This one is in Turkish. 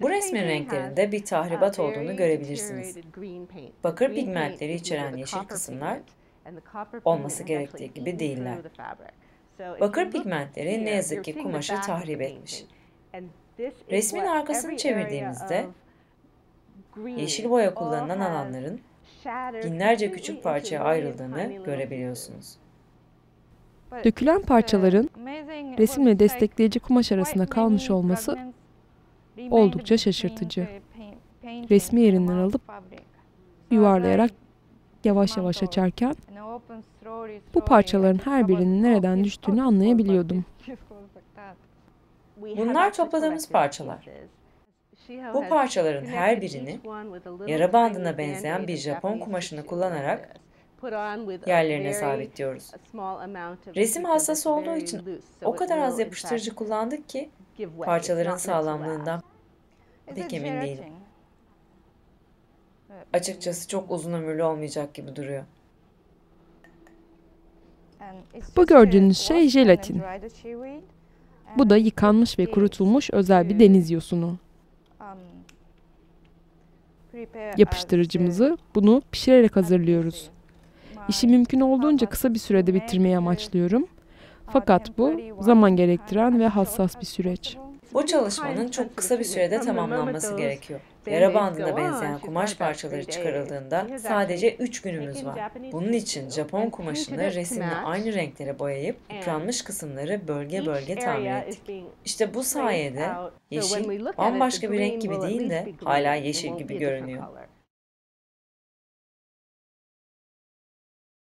Bu resmin renklerinde bir tahribat olduğunu görebilirsiniz. Bakır pigmentleri içeren yeşil kısımlar olması gerektiği gibi değiller. Bakır pigmentleri ne yazık ki kumaşı tahrip etmiş. Resmin arkasını çevirdiğimizde yeşil boya kullanılan alanların binlerce küçük parçaya ayrıldığını görebiliyorsunuz. Dökülen parçaların resimle destekleyici kumaş arasında kalmış olması oldukça şaşırtıcı. Resmi yerinden alıp yuvarlayarak yavaş yavaş açarken bu parçaların her birinin nereden düştüğünü anlayabiliyordum. Bunlar topladığımız parçalar. Bu parçaların her birini yara bandına benzeyen bir Japon kumaşını kullanarak yerlerine sabitliyoruz. Resim hassas olduğu için o kadar az yapıştırıcı kullandık ki parçaların sağlamlığından pek emin değilim. Açıkçası çok uzun ömürlü olmayacak gibi duruyor. Bu gördüğünüz şey jelatin. Bu da yıkanmış ve kurutulmuş özel bir deniz yosunu. Yapıştırıcımızı bunu pişirerek hazırlıyoruz. İşi mümkün olduğunca kısa bir sürede bitirmeyi amaçlıyorum. Fakat bu zaman gerektiren ve hassas bir süreç. Bu çalışmanın çok kısa bir sürede tamamlanması gerekiyor. Yara bandına benzeyen kumaş parçaları çıkarıldığında sadece 3 günümüz var. Bunun için Japon kumaşını resimle aynı renklere boyayıp yıpranmış kısımları bölge bölge tamir ettik. İşte bu sayede yeşil bambaşka bir renk gibi değil de hala yeşil gibi görünüyor.